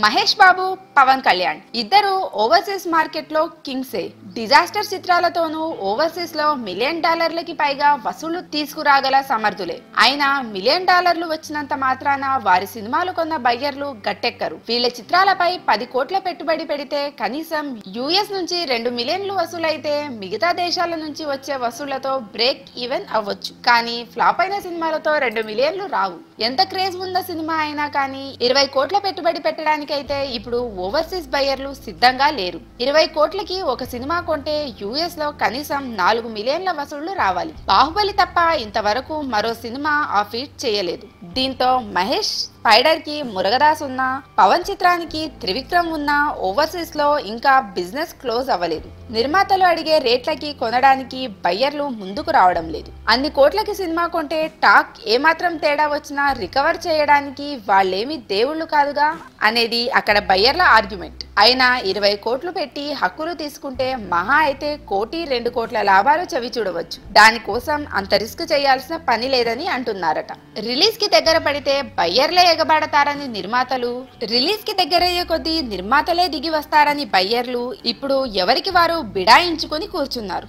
మహేష్ బాబు పవన్ కళ్యాణ్. ఇద్దరు ఓవర్సీస్ మార్కెట్లో కింగ్సే. Disaster చిత్రాలతోనూ ఓవర్సీస్లో million డాలర్లకి పైగా వసూలు తీసుకురాగల సమర్థులే. అయినా మిలియన్ డాలర్లు వచ్చినంత మాత్రాన వారి సినిమాలు కొన్న బయ్యర్లు గట్టెక్కరు. వీళ్ళ చిత్రాలపై పది కోట్ల పెట్టుబడి పెడితే కనీసం యుఎస్ నుంచి రెండు మిలియన్లు వసూలైతే మిగతా దేశాల నుంచి వచ్చే వసూళ్ళతో బ్రేక్ ఈవెన్ అవ్వచ్చు. కానీ ఫ్లాప్ అయిన సినిమాలతో రెండు మిలియన్లు రావు. ఎంత క్రేజ్ ఉన్న సినిమా అయినా కానీ ఇరవై కోట్ల పెట్టుబడి పెట్టడానికి పెట్టడానికైతే ఇప్పుడు ఓవర్సీస్ బయర్లు సిద్ధంగా లేరు. ఇరవై కోట్లకి ఒక సినిమా కొంటే యుఎస్లో కనీసం నాలుగు మిలియన్ల వసూళ్ళు రావాలి. బాహుబలి తప్ప ఇంతవరకు మరో సినిమా ఆ ఫీట్ చేయలేదు. దీంతో మహేష్ స్పైడర్కి మురగదాస్ ఉన్నా పవన్ చిత్రానికి త్రివిక్రమ్ ఉన్నా ఓవర్సీస్లో ఇంకా బిజినెస్ క్లోజ్ అవ్వలేదు. నిర్మాతలు అడిగే రేట్లకి కొనడానికి బయ్యర్లు ముందుకు రావడం లేదు. అన్ని కోట్లకి సినిమా కొంటే టాక్ ఏమాత్రం తేడా వచ్చినా రికవర్ చేయడానికి వాళ్ళేమి దేవుళ్ళు కాదుగా అనేది అక్కడ బయ్యర్ల ఆర్గ్యుమెంట్. అయినా ఇరవై కోట్లు పెట్టి హక్కులు తీసుకుంటే మహా అయితే కోటి రెండు కోట్ల లాభాలు చవి చూడవచ్చు. దానికోసం అంత రిస్క్ చేయాల్సిన పని లేదని అంటున్నారట. రిలీజ్కి దగ్గర పడితే బయ్యర్లే ఎగబడతారని నిర్మాతలు రిలీజ్కి దగ్గరయ్యే కొద్దీ నిర్మాతలే దిగి వస్తారని బయ్యర్లు ఇప్పుడు ఎవరికి వారు బిడాయించుకొని కూర్చున్నారు.